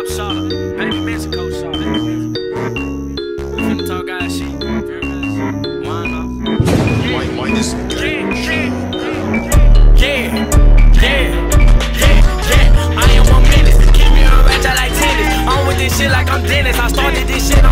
Pop her. Baby Mexico her. Finna talk out shit. This? Yeah, yeah, yeah. Yeah, yeah. I am one. Keep me like tennis. With this shit like I'm Dennis. I started this shit.